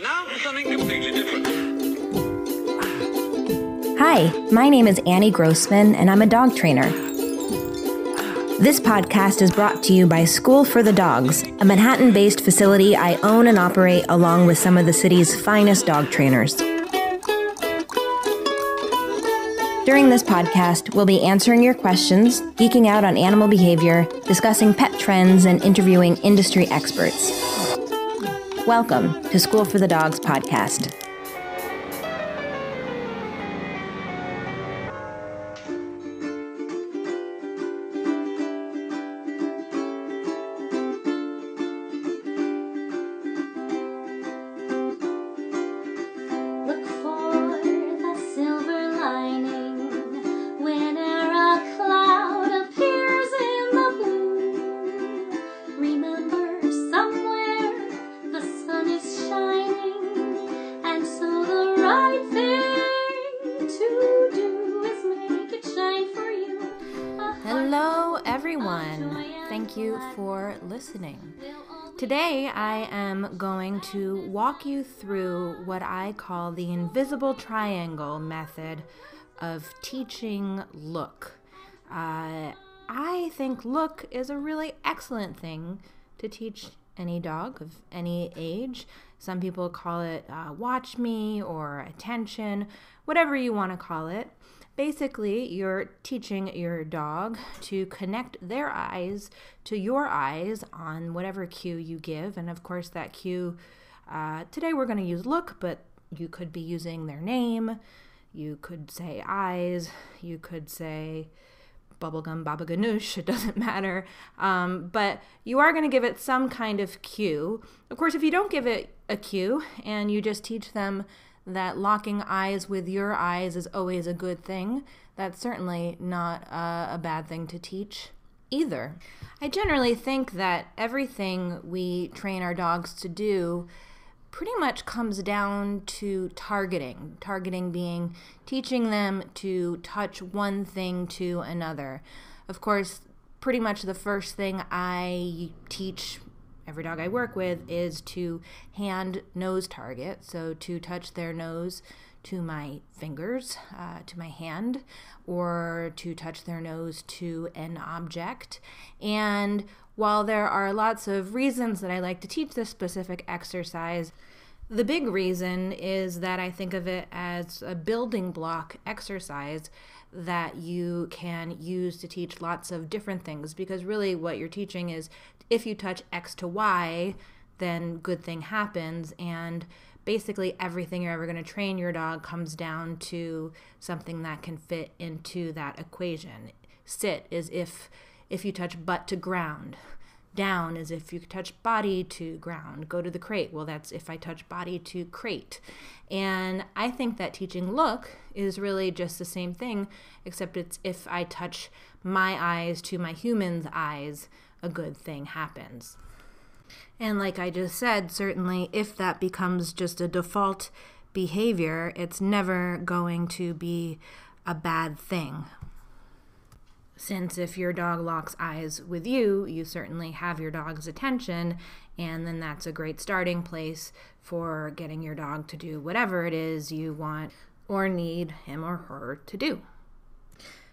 And now for something completely different. Hi, my name is Annie Grossman, and I'm a dog trainer. This podcast is brought to you by School for the Dogs, a Manhattan based facility I own and operate along with some of the city's finest dog trainers. During this podcast, we'll be answering your questions, geeking out on animal behavior, discussing pet trends, and interviewing industry experts. Welcome to School for the Dogs podcast. Everyone. Thank you for listening. Today, I am going to walk you through what I call the invisible triangle method of teaching look. Uh, I think look is a really excellent thing to teach any dog of any age. Some people call it uh, watch me or attention, whatever you want to call it. Basically, you're teaching your dog to connect their eyes to your eyes on whatever cue you give. And of course, that cue, uh, today we're going to use look, but you could be using their name. You could say eyes. You could say bubblegum baba ganoush it doesn't matter um, but you are going to give it some kind of cue of course if you don't give it a cue and you just teach them that locking eyes with your eyes is always a good thing that's certainly not a bad thing to teach either i generally think that everything we train our dogs to do pretty much comes down to targeting. Targeting being teaching them to touch one thing to another. Of course, pretty much the first thing I teach every dog I work with is to hand nose target. So to touch their nose to my fingers, uh, to my hand, or to touch their nose to an object. And while there are lots of reasons that I like to teach this specific exercise, the big reason is that I think of it as a building block exercise that you can use to teach lots of different things because really what you're teaching is if you touch X to Y, then good thing happens and basically everything you're ever going to train your dog comes down to something that can fit into that equation. Sit is if if you touch butt to ground. Down is if you touch body to ground. Go to the crate. Well, that's if I touch body to crate. And I think that teaching look is really just the same thing, except it's if I touch my eyes to my human's eyes, a good thing happens. And like I just said, certainly if that becomes just a default behavior, it's never going to be a bad thing. Since if your dog locks eyes with you, you certainly have your dog's attention, and then that's a great starting place for getting your dog to do whatever it is you want or need him or her to do.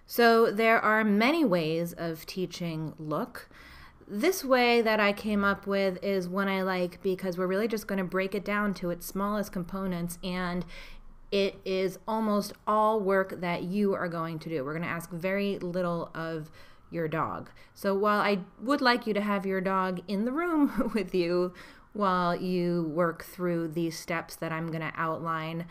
So, there are many ways of teaching look. This way that I came up with is one I like because we're really just going to break it down to its smallest components and it is almost all work that you are going to do. We're going to ask very little of your dog. So while I would like you to have your dog in the room with you while you work through these steps that I'm going to outline,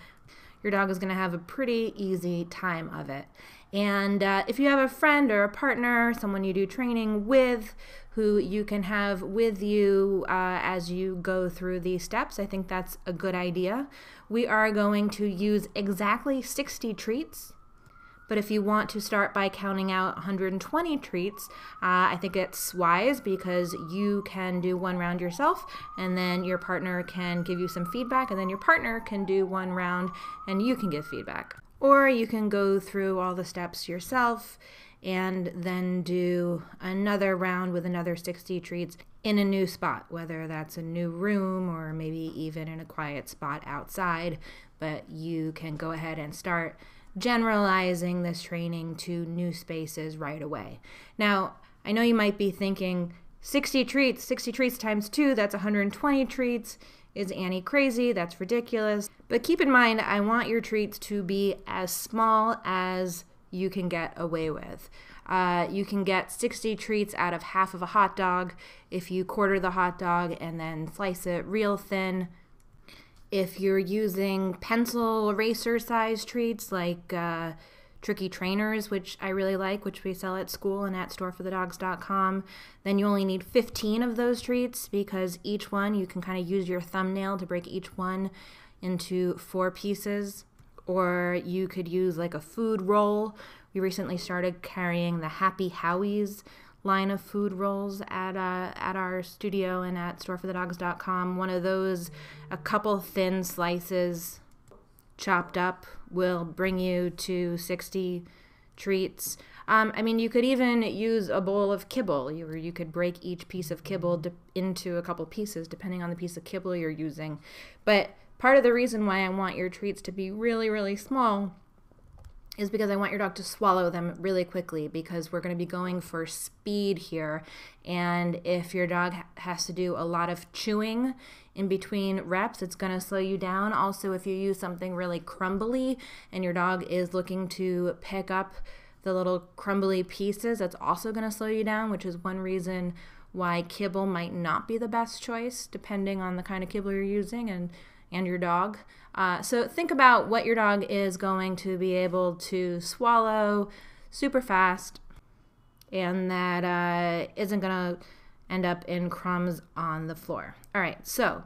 your dog is going to have a pretty easy time of it. And uh, if you have a friend or a partner, someone you do training with, who you can have with you uh, as you go through these steps, I think that's a good idea. We are going to use exactly 60 treats. But if you want to start by counting out 120 treats, uh, I think it's wise because you can do one round yourself, and then your partner can give you some feedback, and then your partner can do one round and you can give feedback. Or you can go through all the steps yourself and then do another round with another 60 treats in a new spot, whether that's a new room or maybe even in a quiet spot outside. But you can go ahead and start generalizing this training to new spaces right away. Now, I know you might be thinking 60 treats, 60 treats times two, that's 120 treats. Is Annie crazy? That's ridiculous. But keep in mind, I want your treats to be as small as you can get away with. Uh, you can get 60 treats out of half of a hot dog if you quarter the hot dog and then slice it real thin. If you're using pencil eraser size treats like uh, Tricky Trainers, which I really like, which we sell at school and at storeforthedogs.com, then you only need 15 of those treats because each one you can kind of use your thumbnail to break each one into four pieces. Or you could use like a food roll. We recently started carrying the Happy Howies line of food rolls at uh, at our studio and at storeforthedogs.com. One of those, a couple thin slices chopped up will bring you to 60 treats. Um, I mean, you could even use a bowl of kibble, you, or you could break each piece of kibble de- into a couple pieces, depending on the piece of kibble you're using. But part of the reason why I want your treats to be really, really small is because I want your dog to swallow them really quickly because we're going to be going for speed here. And if your dog has to do a lot of chewing in between reps, it's going to slow you down. Also, if you use something really crumbly and your dog is looking to pick up the little crumbly pieces, that's also going to slow you down, which is one reason why kibble might not be the best choice depending on the kind of kibble you're using and and your dog. Uh, so think about what your dog is going to be able to swallow super fast and that uh, not going to end up in crumbs on the floor. All right, so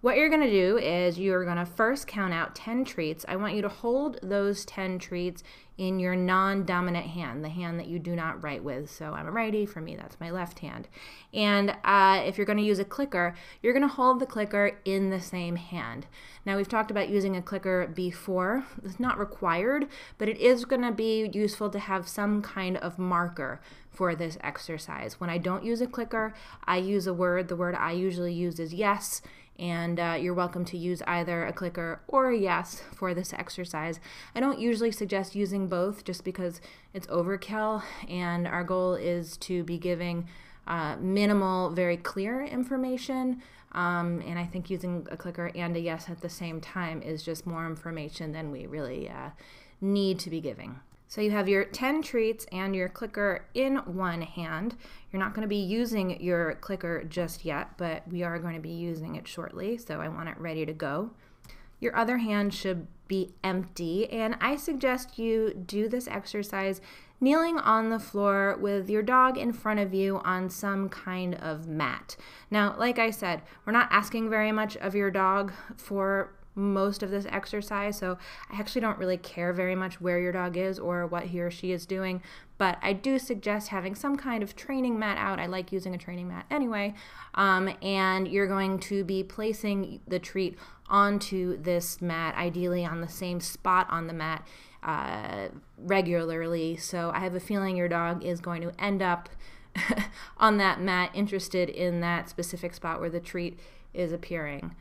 what you're going to do is you're going to first count out 10 treats. I want you to hold those 10 treats in your non dominant hand, the hand that you do not write with. So I'm a righty, for me, that's my left hand. And uh, if you're going to use a clicker, you're going to hold the clicker in the same hand. Now, we've talked about using a clicker before. It's not required, but it is going to be useful to have some kind of marker for this exercise. When I don't use a clicker, I use a word. The word I usually use is yes and uh, you're welcome to use either a clicker or a yes for this exercise. I don't usually suggest using both just because it's overkill, and our goal is to be giving uh, minimal, very clear information. Um, and I think using a clicker and a yes at the same time is just more information than we really uh, need to be giving. So you have your 10 treats and your clicker in one hand. You're not going to be using your clicker just yet, but we are going to be using it shortly, so I want it ready to go. Your other hand should be empty, and I suggest you do this exercise kneeling on the floor with your dog in front of you on some kind of mat. Now, like I said, we're not asking very much of your dog for most of this exercise. So I actually don't really care very much where your dog is or what he or she is doing. But I do suggest having some kind of training mat out. I like using a training mat anyway. Um, and you're going to be placing the treat onto this mat, ideally on the same spot on the mat uh, regularly. So I have a feeling your dog is going to end up on that mat interested in that specific spot where the treat is appearing.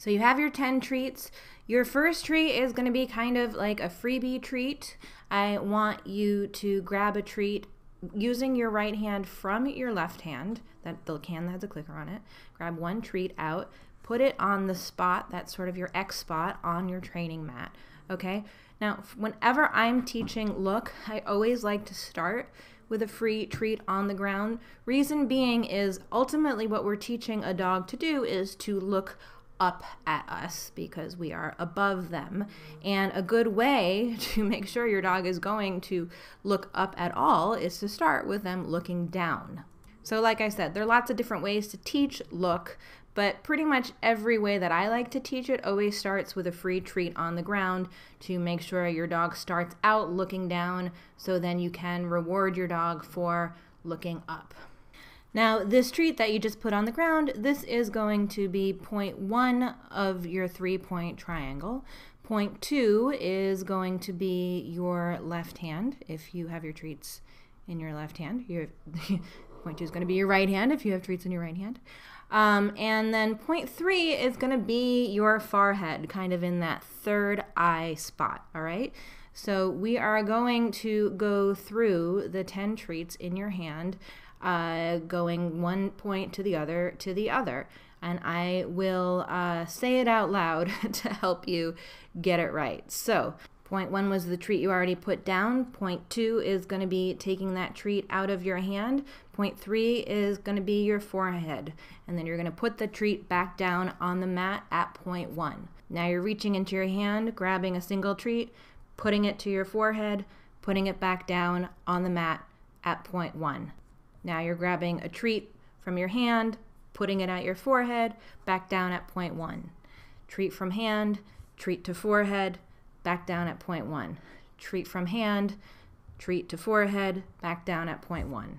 So you have your 10 treats. Your first treat is going to be kind of like a freebie treat. I want you to grab a treat using your right hand from your left hand, that the can that has a clicker on it. Grab one treat out, put it on the spot, that's sort of your X spot on your training mat. Okay? Now, whenever I'm teaching look, I always like to start with a free treat on the ground. Reason being is ultimately what we're teaching a dog to do is to look up at us because we are above them. And a good way to make sure your dog is going to look up at all is to start with them looking down. So, like I said, there are lots of different ways to teach look, but pretty much every way that I like to teach it always starts with a free treat on the ground to make sure your dog starts out looking down so then you can reward your dog for looking up. Now, this treat that you just put on the ground, this is going to be point one of your three point triangle. Point two is going to be your left hand if you have your treats in your left hand. Your Point two is going to be your right hand if you have treats in your right hand. Um, and then point three is going to be your forehead, kind of in that third eye spot. All right. So we are going to go through the 10 treats in your hand, uh, going one point to the other to the other. And I will uh, say it out loud to help you get it right. So, Point one was the treat you already put down. Point two is going to be taking that treat out of your hand. Point three is going to be your forehead. And then you're going to put the treat back down on the mat at point one. Now you're reaching into your hand, grabbing a single treat, putting it to your forehead, putting it back down on the mat at point one. Now you're grabbing a treat from your hand, putting it at your forehead, back down at point one. Treat from hand, treat to forehead, back down at point one. Treat from hand, treat to forehead, back down at point one.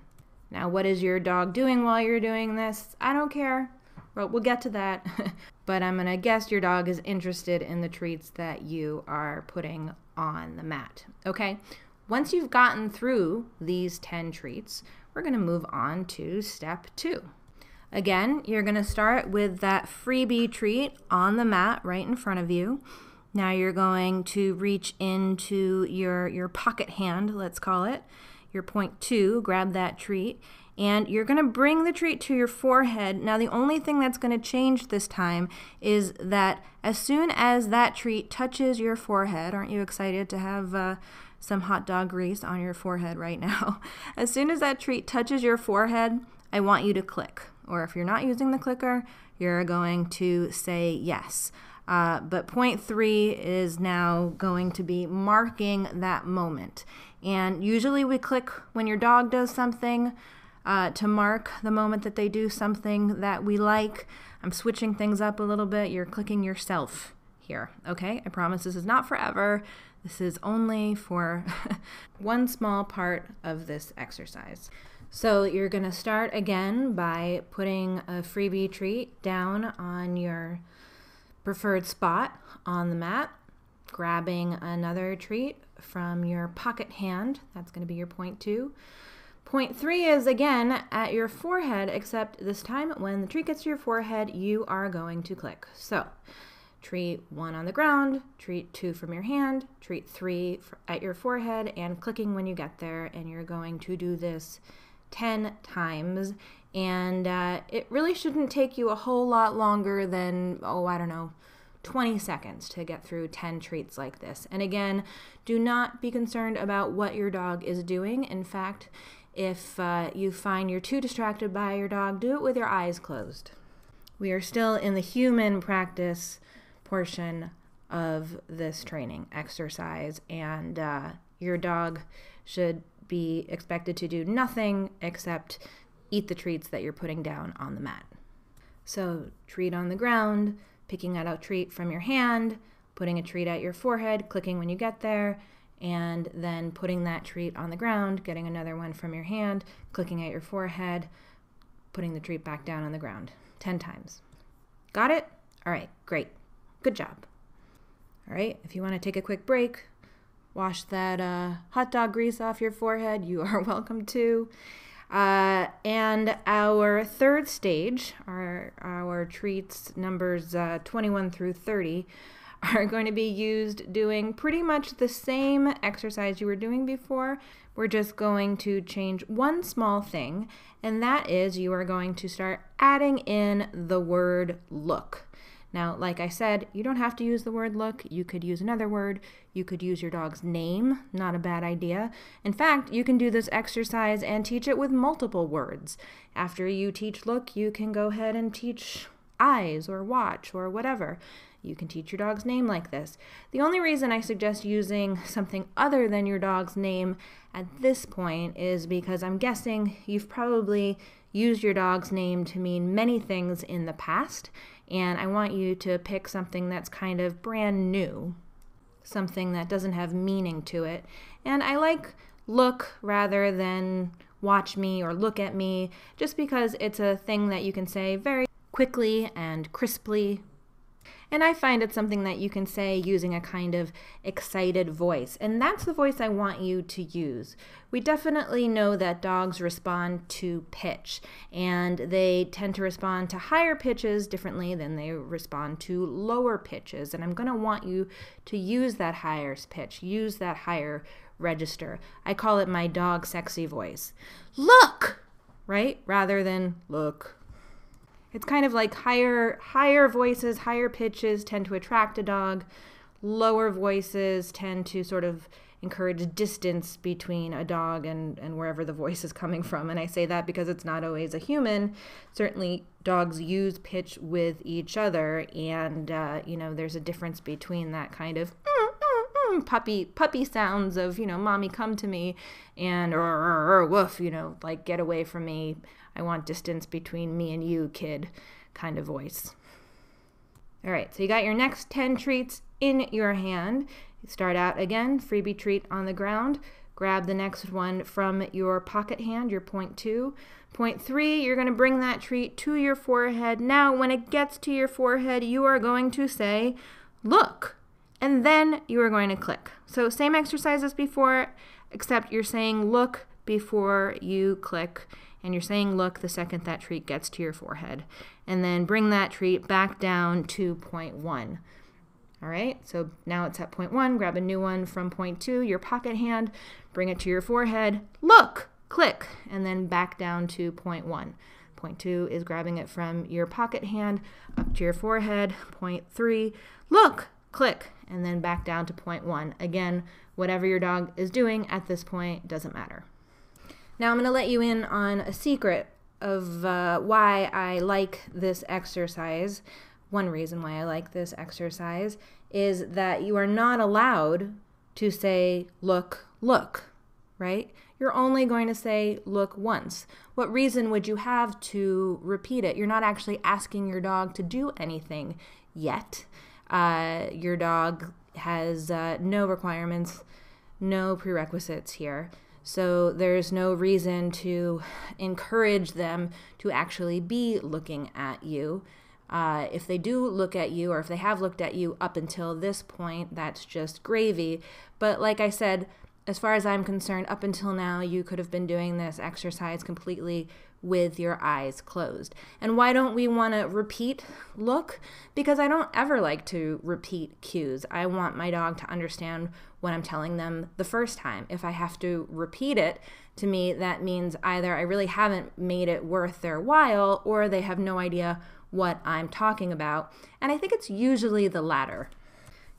Now, what is your dog doing while you're doing this? I don't care. Well, we'll get to that. but I'm going to guess your dog is interested in the treats that you are putting on the mat. Okay? Once you've gotten through these 10 treats, we're going to move on to step two. Again, you're going to start with that freebie treat on the mat right in front of you. Now you're going to reach into your, your pocket hand, let's call it, your point two, grab that treat, and you're going to bring the treat to your forehead. Now, the only thing that's going to change this time is that as soon as that treat touches your forehead, aren't you excited to have uh, some hot dog grease on your forehead right now? as soon as that treat touches your forehead, I want you to click. Or if you're not using the clicker, you're going to say yes. Uh, but point three is now going to be marking that moment. And usually we click when your dog does something uh, to mark the moment that they do something that we like. I'm switching things up a little bit. You're clicking yourself here, okay? I promise this is not forever. This is only for one small part of this exercise. So you're going to start again by putting a freebie treat down on your preferred spot on the mat, grabbing another treat from your pocket hand. That's going to be your point two. Point three is again at your forehead, except this time when the treat gets to your forehead, you are going to click. So, treat one on the ground, treat two from your hand, treat three at your forehead, and clicking when you get there. And you're going to do this 10 times and uh, it really shouldn't take you a whole lot longer than, oh, I don't know, 20 seconds to get through 10 treats like this. And again, do not be concerned about what your dog is doing. In fact, if uh, you find you're too distracted by your dog, do it with your eyes closed. We are still in the human practice portion of this training exercise, and uh, your dog should be expected to do nothing except eat the treats that you're putting down on the mat. So, treat on the ground, picking out a treat from your hand, putting a treat at your forehead, clicking when you get there, and then putting that treat on the ground, getting another one from your hand, clicking at your forehead, putting the treat back down on the ground 10 times. Got it? All right, great. Good job. All right, if you want to take a quick break, wash that uh, hot dog grease off your forehead, you are welcome to. Uh, and our third stage, our, our treats numbers uh, 21 through 30, are going to be used doing pretty much the same exercise you were doing before. We're just going to change one small thing, and that is you are going to start adding in the word look. Now, like I said, you don't have to use the word look. You could use another word. You could use your dog's name. Not a bad idea. In fact, you can do this exercise and teach it with multiple words. After you teach look, you can go ahead and teach eyes or watch or whatever. You can teach your dog's name like this. The only reason I suggest using something other than your dog's name at this point is because I'm guessing you've probably used your dog's name to mean many things in the past, and I want you to pick something that's kind of brand new, something that doesn't have meaning to it. And I like look rather than watch me or look at me, just because it's a thing that you can say very quickly and crisply. And I find it's something that you can say using a kind of excited voice. And that's the voice I want you to use. We definitely know that dogs respond to pitch, and they tend to respond to higher pitches differently than they respond to lower pitches. And I'm going to want you to use that higher pitch, use that higher register. I call it my dog sexy voice. Look! Right? Rather than look. It's kind of like higher higher voices, higher pitches tend to attract a dog. Lower voices tend to sort of encourage distance between a dog and, and wherever the voice is coming from. And I say that because it's not always a human. Certainly, dogs use pitch with each other, and uh, you know, there's a difference between that kind of puppy puppy sounds of you know, mommy come to me, and or woof, you know, like get away from me. I want distance between me and you, kid, kind of voice. All right, so you got your next 10 treats in your hand. You start out again, freebie treat on the ground. Grab the next one from your pocket hand, your point two. Point three, you're going to bring that treat to your forehead. Now, when it gets to your forehead, you are going to say, Look, and then you are going to click. So, same exercise as before, except you're saying look before you click and you're saying look the second that treat gets to your forehead. And then bring that treat back down to point one. All right, so now it's at point one. Grab a new one from point two, your pocket hand, bring it to your forehead. Look, click, and then back down to point one. Point two is grabbing it from your pocket hand up to your forehead. Point three, look, click, and then back down to point one. Again, whatever your dog is doing at this point doesn't matter. Now I'm going to let you in on a secret of uh, why I like this exercise. One reason why I like this exercise is that you are not allowed to say, look, look, right? You're only going to say, look once. What reason would you have to repeat it? You're not actually asking your dog to do anything yet. Uh, your dog has uh, no requirements, no prerequisites here. So there's no reason to encourage them to actually be looking at you. Uh, if they do look at you, or if they have looked at you up until this point, that's just gravy. But like I said, as far as I'm concerned, up until now, you could have been doing this exercise completely with your eyes closed. And why don't we want to repeat look? Because I don't ever like to repeat cues. I want my dog to understand what I'm telling them the first time. If I have to repeat it, to me, that means either I really haven't made it worth their while or they have no idea what I'm talking about. And I think it's usually the latter.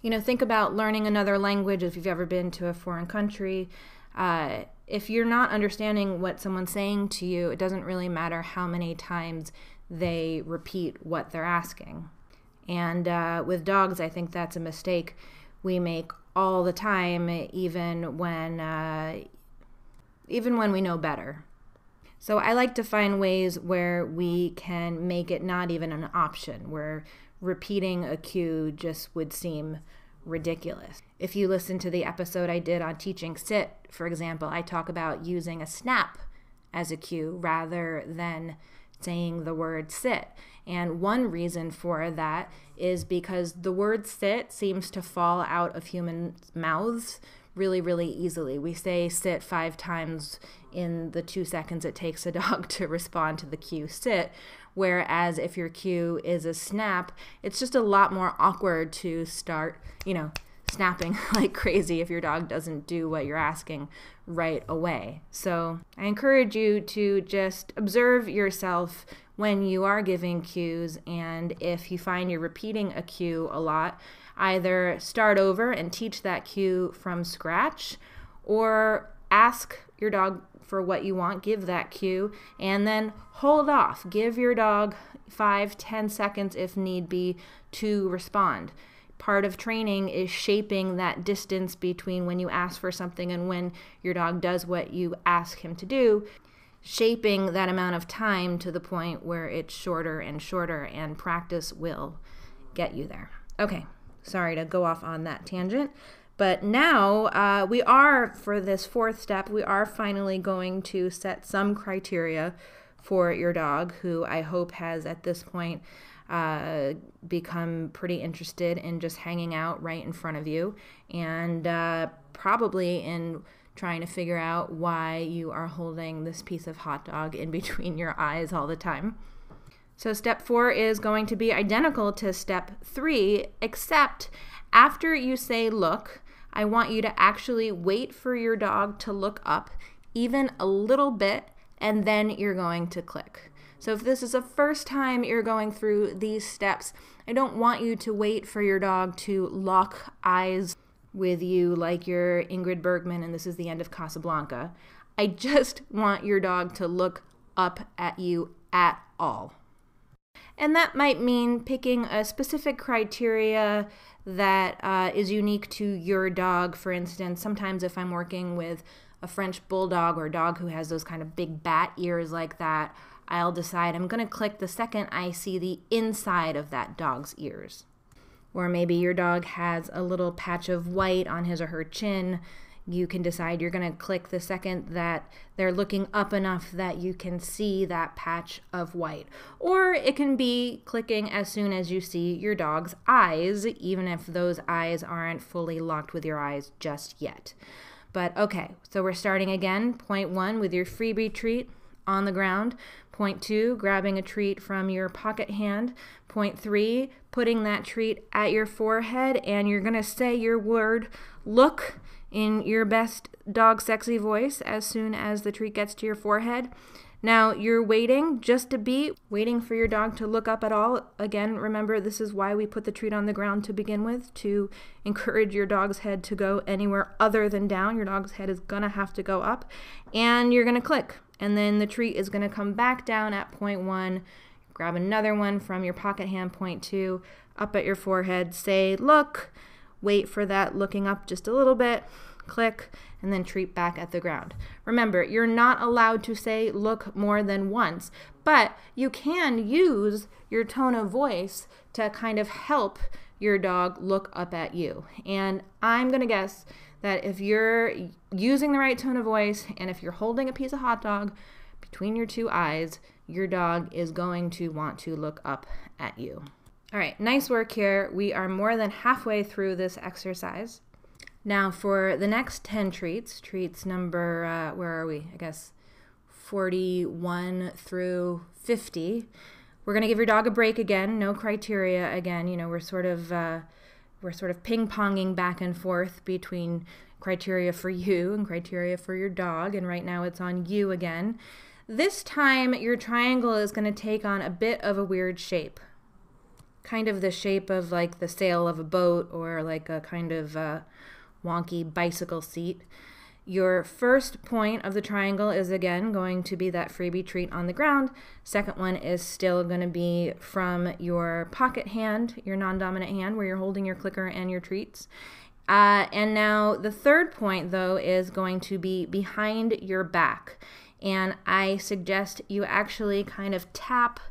You know, think about learning another language if you've ever been to a foreign country. Uh, if you're not understanding what someone's saying to you, it doesn't really matter how many times they repeat what they're asking. And uh, with dogs, I think that's a mistake we make all the time, even when uh, even when we know better. So I like to find ways where we can make it not even an option, where repeating a cue just would seem ridiculous. If you listen to the episode I did on teaching sit, for example, I talk about using a snap as a cue rather than saying the word sit. And one reason for that is because the word sit seems to fall out of human mouths really, really easily. We say sit five times in the two seconds it takes a dog to respond to the cue sit. Whereas if your cue is a snap, it's just a lot more awkward to start, you know, snapping like crazy if your dog doesn't do what you're asking right away. So I encourage you to just observe yourself when you are giving cues, and if you find you're repeating a cue a lot, either start over and teach that cue from scratch or ask your dog for what you want, give that cue, and then hold off. Give your dog five, ten seconds if need be to respond. Part of training is shaping that distance between when you ask for something and when your dog does what you ask him to do, shaping that amount of time to the point where it's shorter and shorter, and practice will get you there. Okay, sorry to go off on that tangent. But now uh, we are, for this fourth step, we are finally going to set some criteria for your dog, who I hope has at this point uh, become pretty interested in just hanging out right in front of you and uh, probably in trying to figure out why you are holding this piece of hot dog in between your eyes all the time. So, step four is going to be identical to step three, except after you say look, I want you to actually wait for your dog to look up even a little bit, and then you're going to click. So, if this is the first time you're going through these steps, I don't want you to wait for your dog to lock eyes with you like you're Ingrid Bergman and this is the end of Casablanca. I just want your dog to look up at you at all. And that might mean picking a specific criteria that uh, is unique to your dog. For instance, sometimes if I'm working with a French bulldog or a dog who has those kind of big bat ears like that, I'll decide I'm going to click the second I see the inside of that dog's ears. Or maybe your dog has a little patch of white on his or her chin you can decide you're going to click the second that they're looking up enough that you can see that patch of white. Or it can be clicking as soon as you see your dog's eyes, even if those eyes aren't fully locked with your eyes just yet. But okay, so we're starting again. Point one with your freebie treat on the ground. Point two, grabbing a treat from your pocket hand. Point three, putting that treat at your forehead, and you're going to say your word look in your best dog sexy voice as soon as the treat gets to your forehead. Now you're waiting just a beat, waiting for your dog to look up at all. Again, remember this is why we put the treat on the ground to begin with to encourage your dog's head to go anywhere other than down. Your dog's head is gonna have to go up, and you're gonna click, and then the treat is gonna come back down at point one. Grab another one from your pocket hand, point two, up at your forehead. Say, look wait for that looking up just a little bit, click, and then treat back at the ground. Remember, you're not allowed to say look more than once, but you can use your tone of voice to kind of help your dog look up at you. And I'm going to guess that if you're using the right tone of voice and if you're holding a piece of hot dog between your two eyes, your dog is going to want to look up at you. All right, nice work here. We are more than halfway through this exercise. Now for the next 10 treats, treats number, uh, where are we? I guess 41 through 50. We're going to give your dog a break again, no criteria again. You know, we're sort of, uh, we're sort of ping-ponging back and forth between criteria for you and criteria for your dog, and right now it's on you again. This time, your triangle is going to take on a bit of a weird shape kind of the shape of like the sail of a boat or like a kind of uh, wonky bicycle seat. Your first point of the triangle is again going to be that freebie treat on the ground. Second one is still going to be from your pocket hand, your non-dominant hand where you're holding your clicker and your treats. Uh, and now the third point though is going to be behind your back. And I suggest you actually kind of tap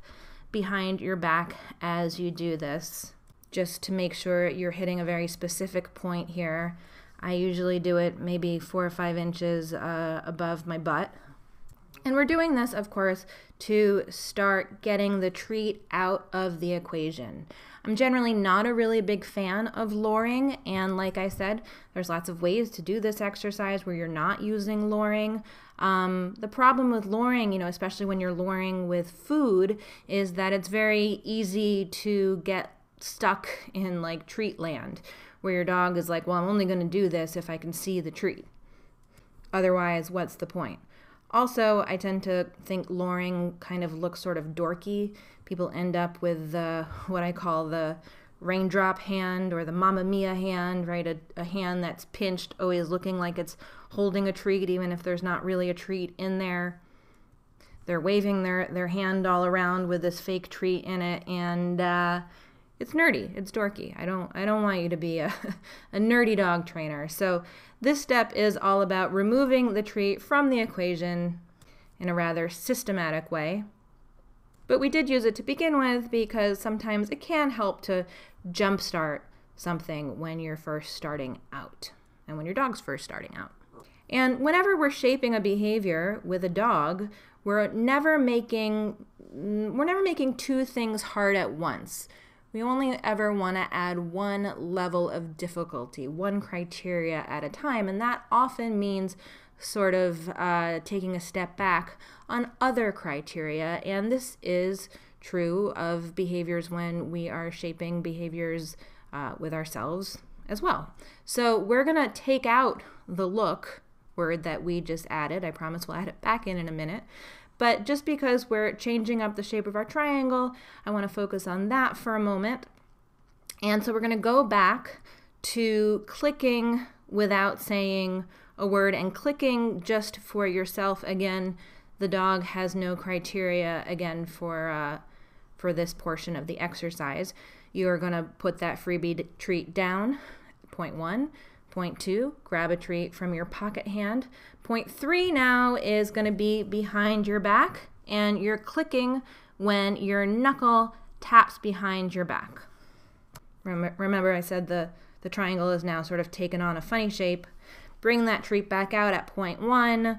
behind your back as you do this, just to make sure you're hitting a very specific point here. I usually do it maybe four or five inches uh, above my butt. And we're doing this, of course, to start getting the treat out of the equation. I'm generally not a really big fan of luring, and like I said, there's lots of ways to do this exercise where you're not using luring. Um, the problem with luring, you know, especially when you're luring with food, is that it's very easy to get stuck in like treat land, where your dog is like, well, I'm only going to do this if I can see the treat. Otherwise, what's the point? Also, I tend to think luring kind of looks sort of dorky. People end up with the, what I call the raindrop hand or the Mamma Mia hand, right? A, a hand that's pinched, always looking like it's holding a treat, even if there's not really a treat in there. They're waving their, their hand all around with this fake treat in it, and uh, it's nerdy. It's dorky. I don't I don't want you to be a, a nerdy dog trainer. So this step is all about removing the treat from the equation in a rather systematic way. But we did use it to begin with because sometimes it can help to jumpstart something when you're first starting out and when your dog's first starting out. And whenever we're shaping a behavior with a dog, we're never making we're never making two things hard at once. We only ever want to add one level of difficulty, one criteria at a time, and that often means sort of uh, taking a step back on other criteria. And this is true of behaviors when we are shaping behaviors uh, with ourselves as well. So we're going to take out the look word that we just added. I promise we'll add it back in in a minute. But just because we're changing up the shape of our triangle, I want to focus on that for a moment. And so we're going to go back to clicking without saying a word and clicking just for yourself. Again, the dog has no criteria again for uh, for this portion of the exercise. You are going to put that freebie treat down, point one. Point two, grab a treat from your pocket hand. Point three now is going to be behind your back, and you're clicking when your knuckle taps behind your back. Remember, I said the, the triangle is now sort of taken on a funny shape. Bring that treat back out at point one,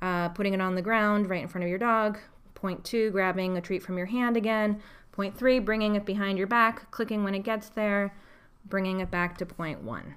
uh, putting it on the ground right in front of your dog. Point two, grabbing a treat from your hand again. Point three, bringing it behind your back, clicking when it gets there, bringing it back to point one.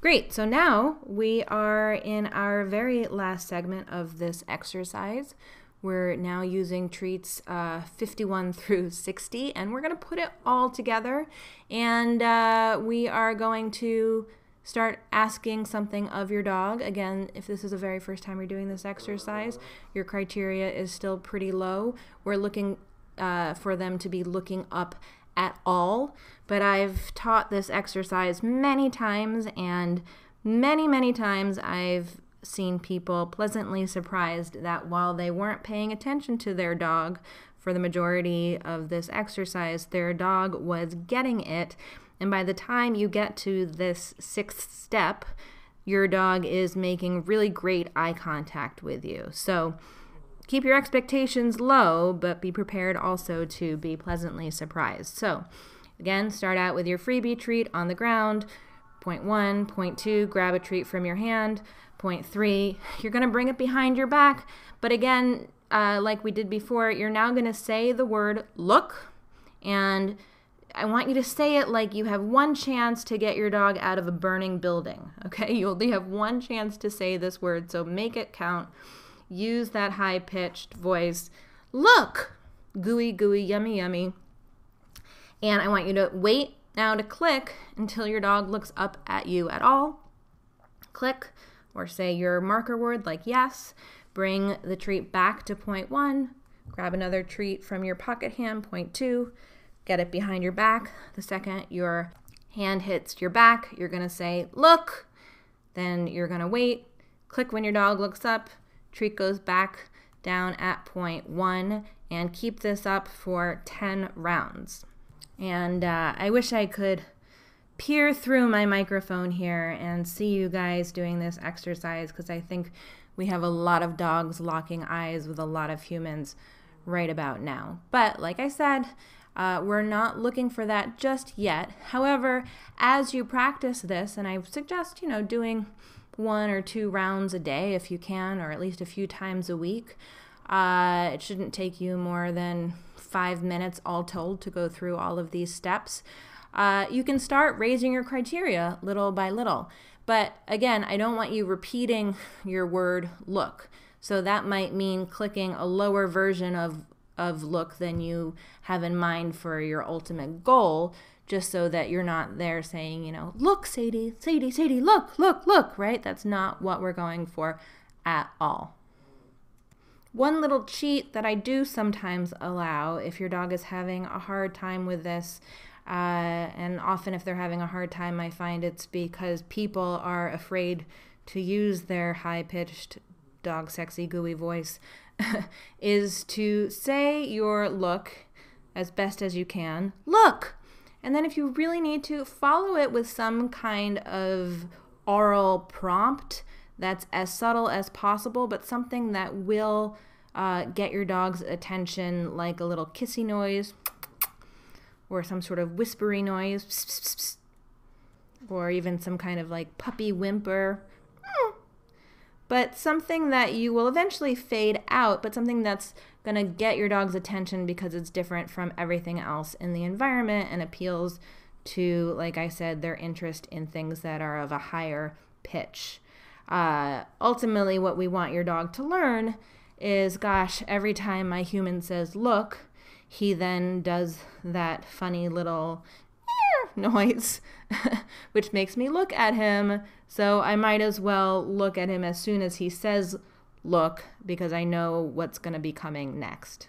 Great, so now we are in our very last segment of this exercise. We're now using treats uh, 51 through 60, and we're going to put it all together. And uh, we are going to start asking something of your dog. Again, if this is the very first time you're doing this exercise, your criteria is still pretty low. We're looking uh, for them to be looking up at all, but I've taught this exercise many times, and many, many times I've seen people pleasantly surprised that while they weren't paying attention to their dog for the majority of this exercise, their dog was getting it. And by the time you get to this sixth step, your dog is making really great eye contact with you. So, Keep your expectations low, but be prepared also to be pleasantly surprised. So, again, start out with your freebie treat on the ground. Point one, point two, grab a treat from your hand. Point three, you're going to bring it behind your back. But again, uh, like we did before, you're now going to say the word look. And I want you to say it like you have one chance to get your dog out of a burning building. Okay, you only have one chance to say this word, so make it count use that high pitched voice. Look, gooey, gooey, yummy, yummy. And I want you to wait now to click until your dog looks up at you at all. Click or say your marker word like yes. Bring the treat back to point one. Grab another treat from your pocket hand, point two. Get it behind your back. The second your hand hits your back, you're going to say, look. Then you're going to wait. Click when your dog looks up treat goes back down at point one and keep this up for 10 rounds. And uh, I wish I could peer through my microphone here and see you guys doing this exercise because I think we have a lot of dogs locking eyes with a lot of humans right about now. But like I said, uh, we're not looking for that just yet. However, as you practice this, and I suggest, you know, doing one or two rounds a day if you can, or at least a few times a week. Uh, it shouldn't take you more than five minutes all told to go through all of these steps. Uh, you can start raising your criteria little by little. But again, I don't want you repeating your word look. So that might mean clicking a lower version of, of look than you have in mind for your ultimate goal just so that you're not there saying, you know, look, Sadie, Sadie, Sadie, look, look, look, right? That's not what we're going for at all. One little cheat that I do sometimes allow if your dog is having a hard time with this, uh, and often if they're having a hard time, I find it's because people are afraid to use their high pitched, dog sexy, gooey voice, is to say your look as best as you can. Look! And then if you really need to, follow it with some kind of oral prompt that's as subtle as possible, but something that will uh, get your dog's attention, like a little kissy noise or some sort of whispery noise, or even some kind of like puppy whimper. But something that you will eventually fade out, but something that's going to get your dog's attention because it's different from everything else in the environment and appeals to, like I said, their interest in things that are of a higher pitch. Uh, ultimately, what we want your dog to learn is gosh, every time my human says look, he then does that funny little noise, which makes me look at him. So I might as well look at him as soon as he says look because I know what's going to be coming next.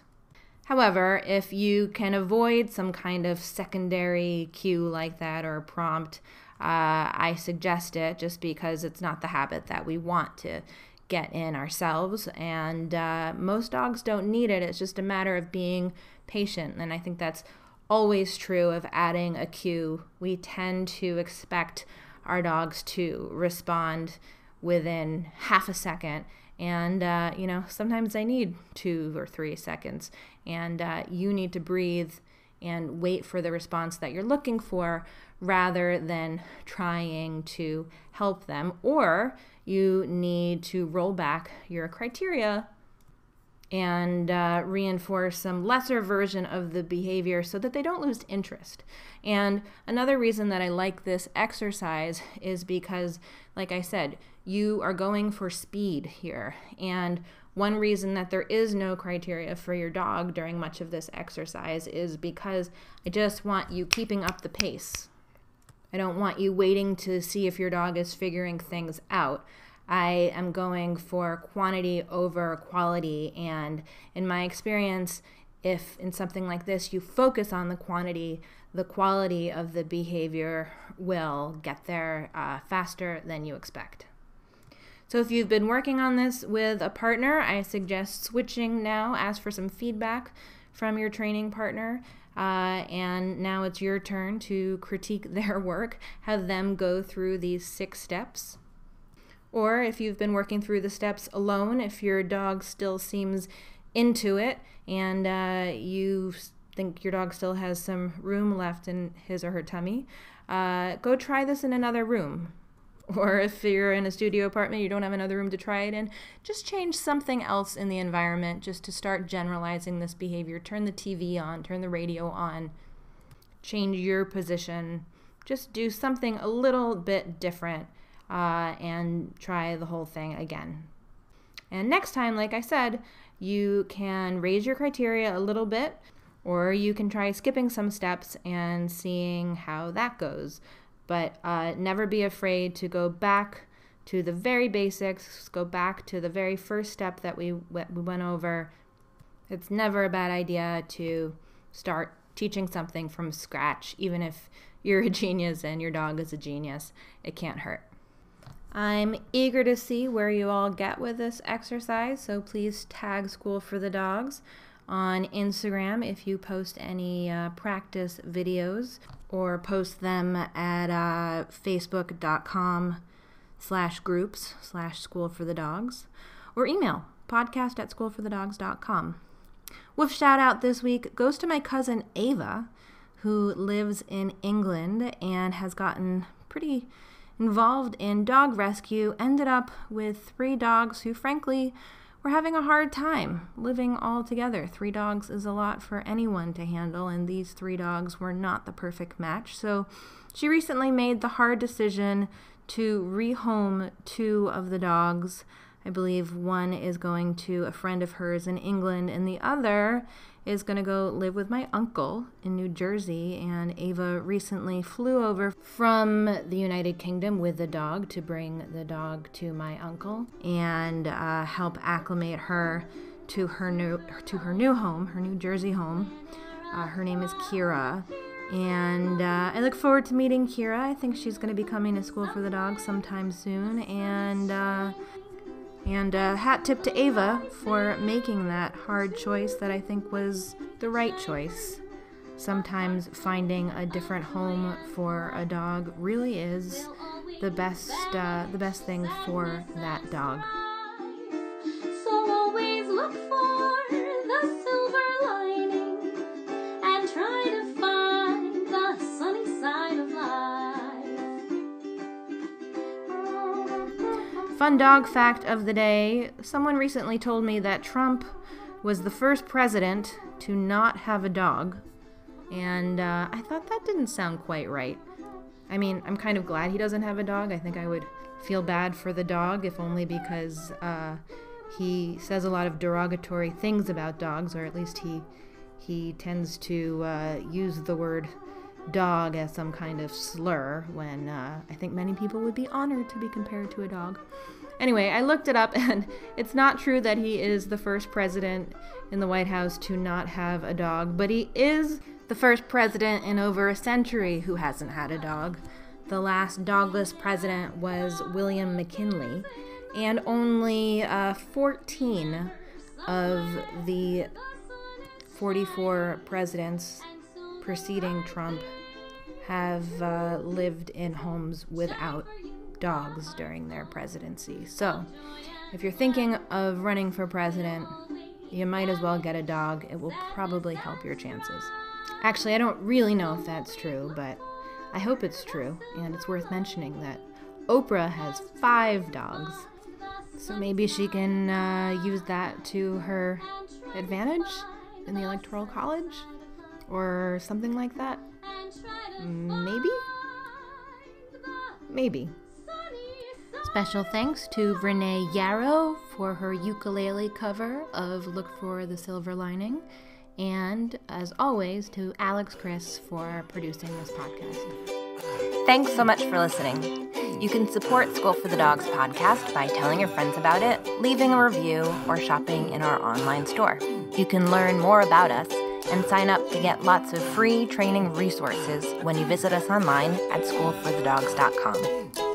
However, if you can avoid some kind of secondary cue like that or prompt, uh, I suggest it just because it's not the habit that we want to get in ourselves. And uh, most dogs don't need it. It's just a matter of being patient. And I think that's always true of adding a cue. We tend to expect our dogs to respond within half a second. And, uh, you know, sometimes they need two or three seconds. And uh, you need to breathe and wait for the response that you're looking for rather than trying to help them. Or you need to roll back your criteria and uh, reinforce some lesser version of the behavior so that they don't lose interest. And another reason that I like this exercise is because, like I said, you are going for speed here. And one reason that there is no criteria for your dog during much of this exercise is because I just want you keeping up the pace. I don't want you waiting to see if your dog is figuring things out. I am going for quantity over quality. And in my experience, if in something like this you focus on the quantity, the quality of the behavior will get there uh, faster than you expect. So, if you've been working on this with a partner, I suggest switching now. Ask for some feedback from your training partner. Uh, and now it's your turn to critique their work. Have them go through these six steps. Or if you've been working through the steps alone, if your dog still seems into it and uh, you think your dog still has some room left in his or her tummy, uh, go try this in another room. Or if you're in a studio apartment, you don't have another room to try it in, just change something else in the environment just to start generalizing this behavior. Turn the TV on, turn the radio on, change your position. Just do something a little bit different uh, and try the whole thing again. And next time, like I said, you can raise your criteria a little bit, or you can try skipping some steps and seeing how that goes. But uh, never be afraid to go back to the very basics, go back to the very first step that we, we went over. It's never a bad idea to start teaching something from scratch, even if you're a genius and your dog is a genius. It can't hurt. I'm eager to see where you all get with this exercise, so please tag School for the Dogs on Instagram if you post any uh, practice videos or post them at uh, facebook.com slash groups slash school for the dogs or email podcast at schoolforthedogs.com. Wolf shout out this week goes to my cousin Ava, who lives in England and has gotten pretty involved in dog rescue ended up with three dogs who, frankly, were having a hard time living all together. Three dogs is a lot for anyone to handle, and these three dogs were not the perfect match. So she recently made the hard decision to rehome two of the dogs. I believe one is going to a friend of hers in England, and the other is going to go live with my uncle in New Jersey. And Ava recently flew over from the United Kingdom with the dog to bring the dog to my uncle and uh, help acclimate her to her new to her new home, her New Jersey home. Uh, her name is Kira. And uh, I look forward to meeting Kira. I think she's going to be coming to school for the dog sometime soon. And uh, and uh, hat tip to Ava for making that hard choice that I think was the right choice. Sometimes finding a different home for a dog really is the best, uh, the best thing for that dog. So always look for the silver lining Fun dog fact of the day someone recently told me that Trump was the first president to not have a dog. And uh, I thought that didn't sound quite right. I mean, I'm kind of glad he doesn't have a dog. I think I would feel bad for the dog, if only because uh, he says a lot of derogatory things about dogs, or at least he he tends to uh, use the word dog as some kind of slur when uh, I think many people would be honored to be compared to a dog. Anyway, I looked it up, and it's not true that he is the first president in the White House to not have a dog, but he is the first president in over a century who hasn't had a dog. The last dogless president was William McKinley, and only uh, 14 of the 44 presidents preceding Trump have uh, lived in homes without dogs during their presidency. So, if you're thinking of running for president, you might as well get a dog. It will probably help your chances. Actually, I don't really know if that's true, but I hope it's true, and it's worth mentioning that Oprah has five dogs. So maybe she can uh, use that to her advantage in the Electoral College? Or something like that? Maybe? Maybe. Special thanks to Renei Yarrow for her ukulele cover of Look for the Silver Lining. And as always, to Alex Chris for producing this podcast. Thanks so much for listening. You can support School for the Dogs podcast by telling your friends about it, leaving a review, or shopping in our online store. You can learn more about us and sign up to get lots of free training resources when you visit us online at schoolforthedogs.com.